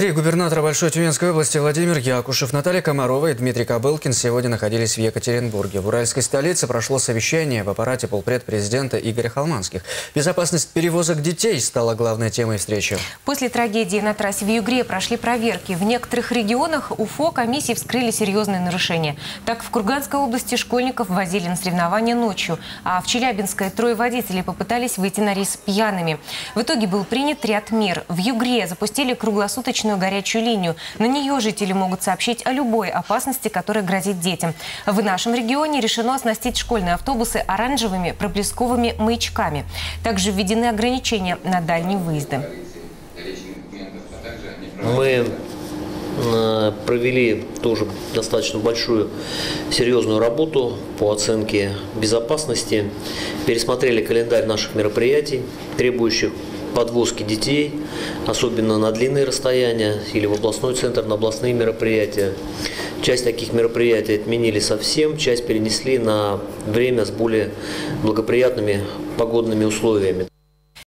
Три губернатора Большой Тюменской области Владимир Якушев, Наталья Комарова и Дмитрий Кобылкин сегодня находились в Екатеринбурге. В уральской столице прошло совещание в аппарате полпред президента Игоря Холманских. Безопасность перевозок детей стала главной темой встречи. После трагедии на трассе в Югре прошли проверки. В некоторых регионах УФО комиссии вскрыли серьезные нарушения. Так, в Курганской области школьников возили на соревнования ночью, а в Челябинской трое водителей попытались выйти на рейс пьяными. В итоге был принят ряд мер. В Югре запустили круглосуточную горячую линию. На нее жители могут сообщить о любой опасности, которая грозит детям. В нашем регионе решено оснастить школьные автобусы оранжевыми проблесковыми маячками. Также введены ограничения на дальние выезды. Мы э, провели тоже достаточно большую серьезную работу по оценке безопасности, пересмотрели календарь наших мероприятий, требующих подвозки детей, особенно на длинные расстояния или в областной центр на областные мероприятия. Часть таких мероприятий отменили совсем, часть перенесли на время с более благоприятными погодными условиями.